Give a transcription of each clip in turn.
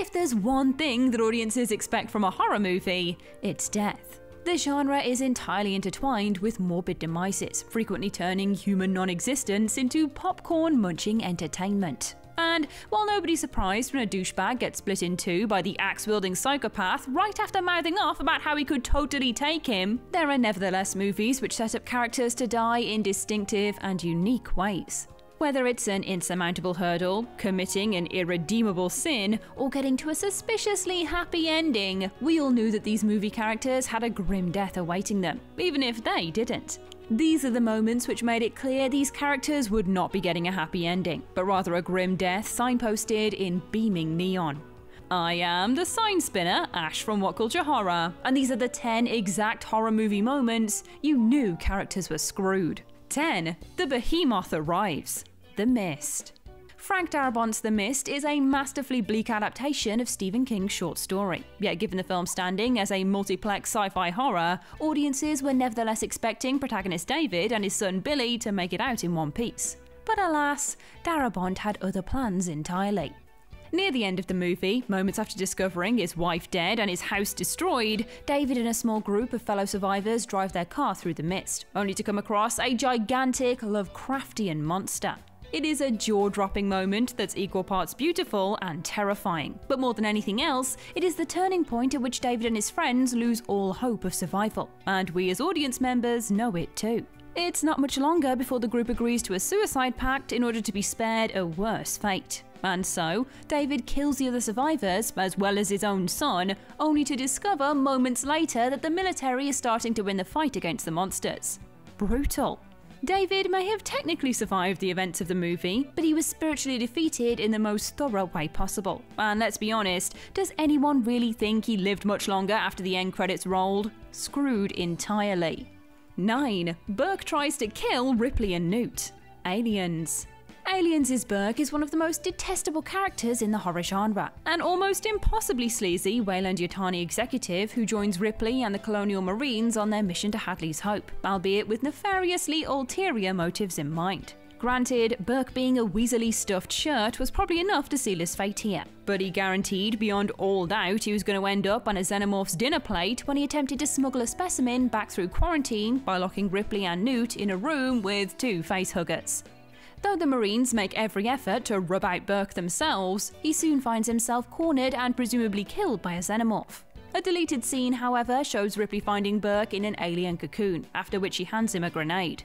If there's one thing that audiences expect from a horror movie, it's death. The genre is entirely intertwined with morbid demises, frequently turning human non existence into popcorn munching entertainment. And while nobody's surprised when a douchebag gets split in two by the axe wielding psychopath right after mouthing off about how he could totally take him, there are nevertheless movies which set up characters to die in distinctive and unique ways. Whether it's an insurmountable hurdle, committing an irredeemable sin, or getting to a suspiciously happy ending, we all knew that these movie characters had a grim death awaiting them, even if they didn't. These are the moments which made it clear these characters would not be getting a happy ending, but rather a grim death signposted in beaming neon. I am the sign spinner, Ash from WhatCulture Horror, and these are the 10 exact horror movie moments you knew characters were screwed. 10. The Behemoth arrives. The Mist. Frank Darabont's The Mist is a masterfully bleak adaptation of Stephen King's short story. Yet, given the film's standing as a multiplex sci fi horror, audiences were nevertheless expecting protagonist David and his son Billy to make it out in one piece. But alas, Darabont had other plans entirely. Near the end of the movie, moments after discovering his wife dead and his house destroyed, David and a small group of fellow survivors drive their car through the mist, only to come across a gigantic Lovecraftian monster. It is a jaw dropping moment that's equal parts beautiful and terrifying. But more than anything else, it is the turning point at which David and his friends lose all hope of survival. And we as audience members know it too. It's not much longer before the group agrees to a suicide pact in order to be spared a worse fate. And so, David kills the other survivors, as well as his own son, only to discover moments later that the military is starting to win the fight against the monsters. Brutal. David may have technically survived the events of the movie, but he was spiritually defeated in the most thorough way possible. And let's be honest, does anyone really think he lived much longer after the end credits rolled? Screwed entirely. 9. Burke tries to kill Ripley and Newt. Aliens. Aliens' Burke is one of the most detestable characters in the horror genre, an almost impossibly sleazy Weyland-Yutani executive who joins Ripley and the Colonial Marines on their mission to Hadley's Hope, albeit with nefariously ulterior motives in mind. Granted, Burke being a weaselly stuffed shirt was probably enough to seal his fate here, but he guaranteed beyond all doubt he was going to end up on a xenomorph's dinner plate when he attempted to smuggle a specimen back through quarantine by locking Ripley and Newt in a room with two facehuggers. Though the Marines make every effort to rub out Burke themselves, he soon finds himself cornered and presumably killed by a xenomorph. A deleted scene, however, shows Ripley finding Burke in an alien cocoon, after which she hands him a grenade.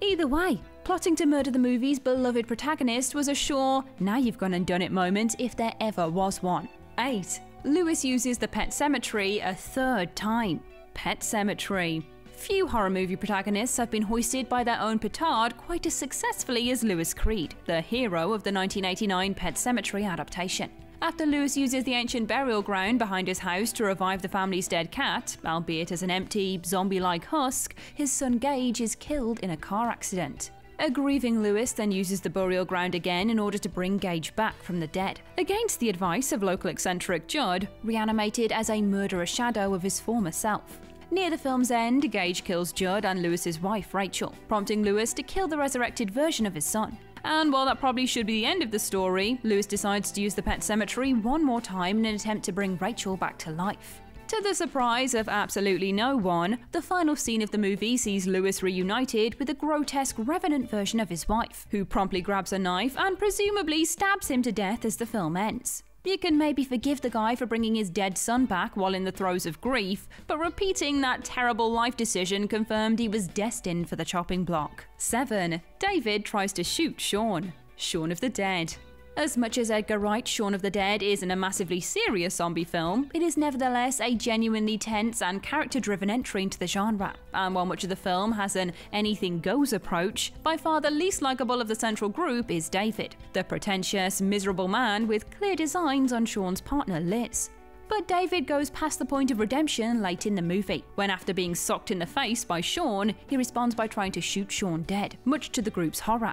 Either way, plotting to murder the movie's beloved protagonist was a sure, now you've gone and done it moment if there ever was one. 8. Louis uses the pet cemetery a third time. Pet Sematary. Few horror movie protagonists have been hoisted by their own petard quite as successfully as Louis Creed, the hero of the 1989 Pet Sematary adaptation. After Louis uses the ancient burial ground behind his house to revive the family's dead cat, albeit as an empty, zombie like husk, his son Gage is killed in a car accident. A grieving Louis then uses the burial ground again in order to bring Gage back from the dead, against the advice of local eccentric Judd, reanimated as a murderous shadow of his former self. Near the film's end, Gage kills Judd and Louis's wife, Rachel, prompting Louis to kill the resurrected version of his son. And while that probably should be the end of the story, Louis decides to use the pet cemetery one more time in an attempt to bring Rachel back to life. To the surprise of absolutely no one, the final scene of the movie sees Louis reunited with a grotesque revenant version of his wife, who promptly grabs a knife and presumably stabs him to death as the film ends. You can maybe forgive the guy for bringing his dead son back while in the throes of grief, but repeating that terrible life decision confirmed he was destined for the chopping block. 7. David tries to shoot Sean. Shaun of the Dead. As much as Edgar Wright's Shaun of the Dead isn't a massively serious zombie film, it is nevertheless a genuinely tense and character driven entry into the genre. And while much of the film has an anything goes approach, by far the least likable of the central group is David, the pretentious, miserable man with clear designs on Shaun's partner Liz. But David goes past the point of redemption late in the movie, when after being socked in the face by Shaun, he responds by trying to shoot Shaun dead, much to the group's horror.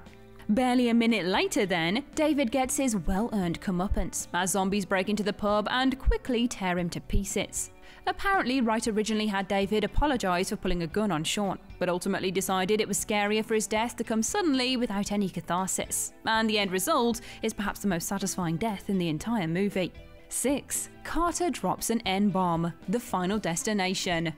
Barely a minute later, then, David gets his well earned comeuppance as zombies break into the pub and quickly tear him to pieces. Apparently, Wright originally had David apologise for pulling a gun on Shaun, but ultimately decided it was scarier for his death to come suddenly without any catharsis. And the end result is perhaps the most satisfying death in the entire movie. 6. Carter drops an N bomb, the final destination.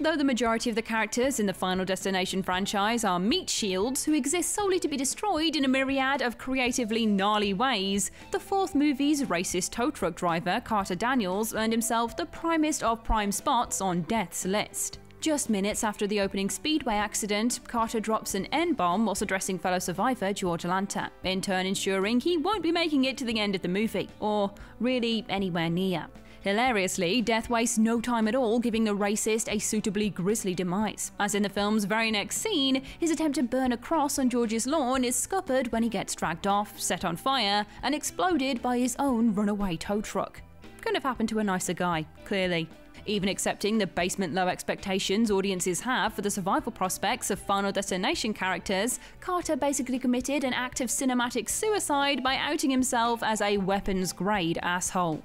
Though the majority of the characters in the Final Destination franchise are meat shields who exist solely to be destroyed in a myriad of creatively gnarly ways, the fourth movie's racist tow truck driver, Carter Daniels, earned himself the primest of prime spots on Death's list. Just minutes after the opening speedway accident, Carter drops an N bomb whilst addressing fellow survivor George Lanter, in turn ensuring he won't be making it to the end of the movie, or really anywhere near. Hilariously, Death wastes no time at all giving the racist a suitably grisly demise, as in the film's very next scene, his attempt to burn a cross on George's lawn is scuppered when he gets dragged off, set on fire, and exploded by his own runaway tow truck. Couldn't have happened to a nicer guy, clearly. Even accepting the basement low expectations audiences have for the survival prospects of Final Destination characters, Carter basically committed an act of cinematic suicide by outing himself as a weapons grade asshole.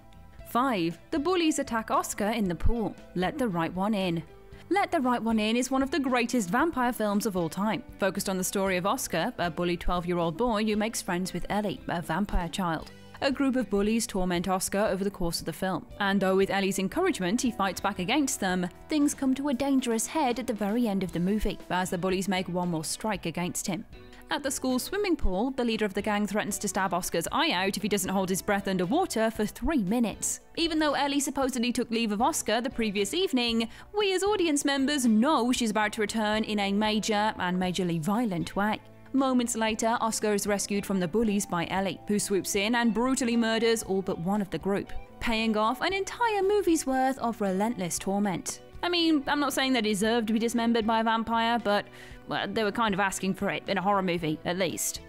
5. The bullies attack Oscar in the pool. Let the right one in. Let the Right One In is one of the greatest vampire films of all time, focused on the story of Oscar, a bullied 12 year old boy who makes friends with Eli, a vampire child. A group of bullies torment Oscar over the course of the film, and though with Eli's encouragement he fights back against them, things come to a dangerous head at the very end of the movie, as the bullies make one more strike against him. At the school swimming pool, the leader of the gang threatens to stab Oscar's eye out if he doesn't hold his breath underwater for three minutes. Even though Eli supposedly took leave of Oscar the previous evening, we as audience members know she's about to return in a major and majorly violent way. Moments later, Oscar is rescued from the bullies by Eli, who swoops in and brutally murders all but one of the group, paying off an entire movie's worth of relentless torment. I mean, I'm not saying they deserve to be dismembered by a vampire, but well, they were kind of asking for it in a horror movie, at least.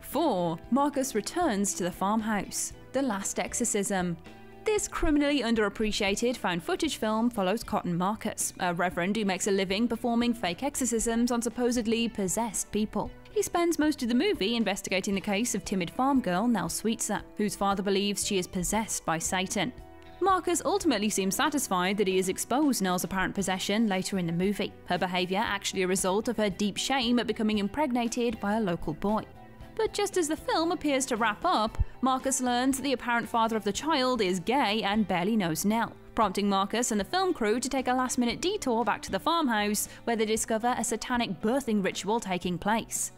4. Marcus returns to the farmhouse. The Last Exorcism. This criminally underappreciated found footage film follows Cotton Marcus, a reverend who makes a living performing fake exorcisms on supposedly possessed people. He spends most of the movie investigating the case of timid farm girl Nell Sweetzer, whose father believes she is possessed by Satan. Marcus ultimately seems satisfied that he has exposed Nell's apparent possession later in the movie, her behaviour actually a result of her deep shame at becoming impregnated by a local boy. But just as the film appears to wrap up, Marcus learns that the apparent father of the child is gay and barely knows Nell, prompting Marcus and the film crew to take a last minute detour back to the farmhouse where they discover a satanic birthing ritual taking place.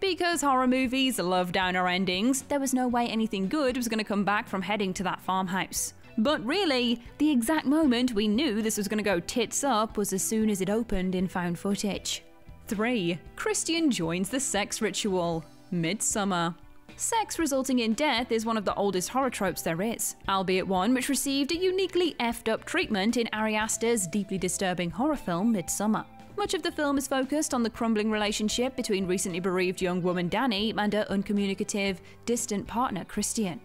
Because horror movies love downer endings, there was no way anything good was going to come back from heading to that farmhouse. But really, the exact moment we knew this was going to go tits up was as soon as it opened in found footage. 3. Christian joins the sex ritual. Midsommar. Sex resulting in death is one of the oldest horror tropes there is, albeit one which received a uniquely effed up treatment in Ari Aster's deeply disturbing horror film Midsommar. Much of the film is focused on the crumbling relationship between recently bereaved young woman Dani and her uncommunicative, distant partner Christian.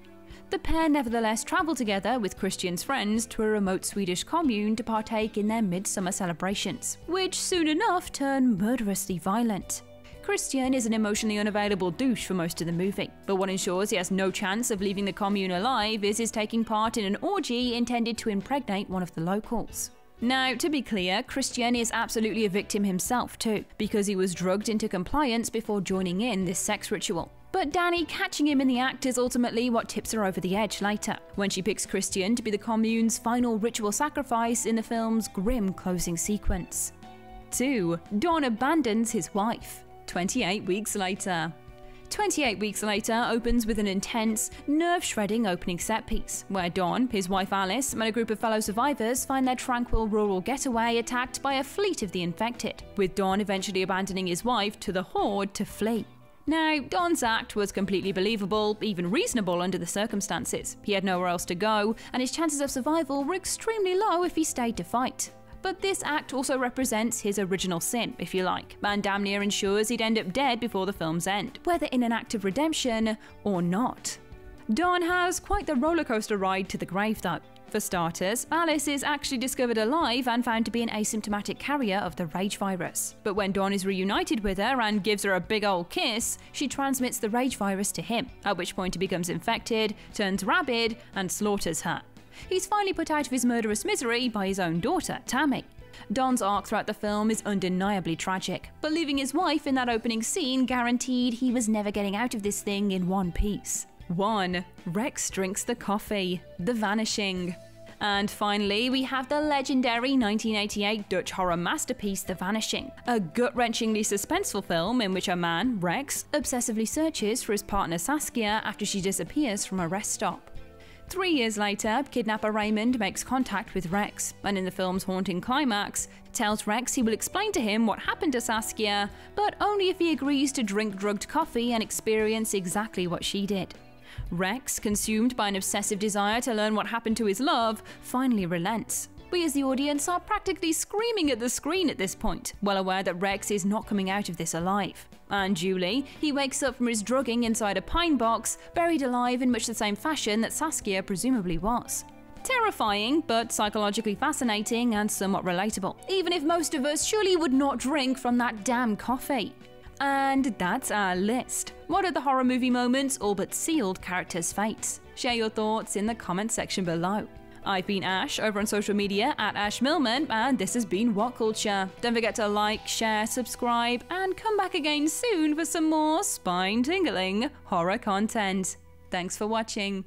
The pair nevertheless travel together with Christian's friends to a remote Swedish commune to partake in their midsummer celebrations, which soon enough turn murderously violent. Christian is an emotionally unavailable douche for most of the movie, but what ensures he has no chance of leaving the commune alive is his taking part in an orgy intended to impregnate one of the locals. Now, to be clear, Christian is absolutely a victim himself too, because he was drugged into compliance before joining in this sex ritual. But Dani catching him in the act is ultimately what tips her over the edge later, when she picks Christian to be the commune's final ritual sacrifice in the film's grim closing sequence. 2. Don abandons his wife. 28 weeks later. 28 Weeks Later opens with an intense, nerve shredding opening set piece, where Don, his wife Alice, and a group of fellow survivors find their tranquil rural getaway attacked by a fleet of the infected, with Don eventually abandoning his wife to the horde to flee. Now, Don's act was completely believable, even reasonable under the circumstances. He had nowhere else to go, and his chances of survival were extremely low if he stayed to fight. But this act also represents his original sin, if you like, and damn near ensures he'd end up dead before the film's end, whether in an act of redemption or not. Don has quite the rollercoaster ride to the grave, though. For starters, Alice is actually discovered alive and found to be an asymptomatic carrier of the rage virus. But when Don is reunited with her and gives her a big old kiss, she transmits the rage virus to him, at which point he becomes infected, turns rabid, and slaughters her. He's finally put out of his murderous misery by his own daughter, Tammy. Don's arc throughout the film is undeniably tragic, but leaving his wife in that opening scene guaranteed he was never getting out of this thing in one piece. 1. Rex drinks the coffee. The Vanishing. And finally, we have the legendary 1988 Dutch horror masterpiece The Vanishing, a gut wrenchingly suspenseful film in which a man, Rex, obsessively searches for his partner Saskia after she disappears from a rest stop. Three years later, kidnapper Raymond makes contact with Rex, and in the film's haunting climax, tells Rex he will explain to him what happened to Saskia, but only if he agrees to drink drugged coffee and experience exactly what she did. Rex, consumed by an obsessive desire to learn what happened to his love, finally relents. We as the audience are practically screaming at the screen at this point, well aware that Rex is not coming out of this alive. And Julie, he wakes up from his drugging inside a pine box, buried alive in much the same fashion that Saskia presumably was. Terrifying, but psychologically fascinating and somewhat relatable, even if most of us surely would not drink from that damn coffee. And that's our list. What are the horror movie moments all but sealed characters' fates? Share your thoughts in the comment section below. I've been Ash over on social media at Ash Millman, and this has been WhatCulture. Don't forget to like, share, subscribe, and come back again soon for some more spine tingling horror content. Thanks for watching.